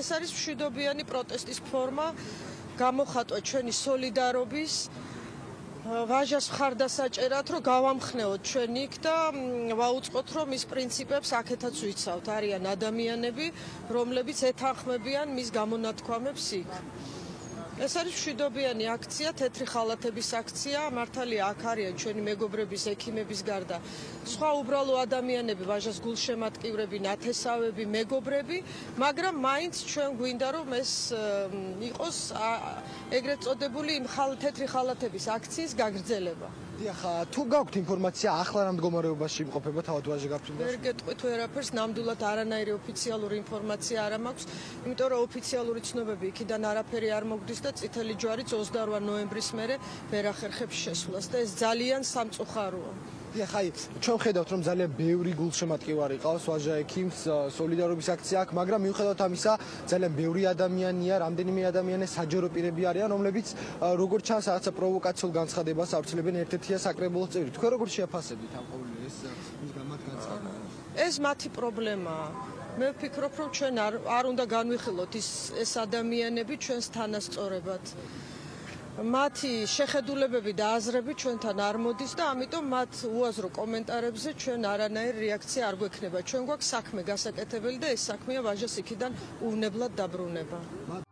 ეს არის მშვიდობიანი პროტესტის ფორმა, გამოხატვა ჩვენი სოლიდარობის ვაჟას მხარდასაჭერად, რომ გავამხნეოთ ჩვენ იქ და ვაუწყოთ, რომ ის პრინციპებს აქეთაც ვიცავთ. არიან ადამიანები, რომლებიც ეთანხმებიან მის გამონათქვამებს იქ. ეს არის მშვიდობიანი აქცია, თეთრი ხალათების აქცია. მართალია, აქ არიან ჩვენი მეგობრების, ექიმების გარდა სხვა უბრალო ადამიანები, ვაჟას გულშემატკივრები, ნათესავები, მეგობრები, მაგრამ მაინც ჩვენ გვინდა რომ ეს იყოს ეგრეთ წოდებული იმ ხალ თეთრი ხალათების აქციის გაგრძელება. დიახ, თუ გაქვთ ინფორმაცია ახლა რა მდგომარეობაში იმყოფება თავად ვაჟი გაფრინდა? ვერ გეტყვით ვერაფერს, ნამდვილად არანაირი ოფიციალური ინფორმაცია არ მაქვს, იმიტომ რომ ოფიციალური ცნობები იქიდან არაფერი არ მოგდის და წითელი ჯვარიც 28 ნოემბრის მერე ვერ ახერხებს შესვლას და ეს ძალიან სამწუხაროა. დიახ, აი, ჩვენ ხედავთ რომ ძალიან ბევრი გულშემატკივარი ყავს ვაჟა ექიმს სოლიდარობის აქცია აქვს, მაგრამ მიუხედავად ამისა, ძალიან ბევრი ადამიანია, რამდენიმე ადამიანი საჯარო პირები არიან, რომლებიც როგორც ჩანს, რაღაცა პროვოკაციულ განცხადებას ავრცელებენ ერთ-ერთია საკრებულოს წევრი. თქვენ როგორ შეაფასებთ ამ ყოველ ეს ის გამათ განცხადება? ეს მათი პრობლემაა. მე ვფიქრობ, რომ ჩვენ არ არ უნდა განვიხილოთ ის ეს ადამიანები ჩვენს თანასწორებად. მათი შეხედულებები და აზრები ჩვენთან არ მოდის და ამიტომ მათ უაზრო კომენტარებზე ჩვენ არანაირი რეაქცია არ გვექნება. ჩვენ გვაქვს საქმე გასაკეთებელი და ეს საქმეა ვაჟას იქიდან უვნებლად დაბრუნება.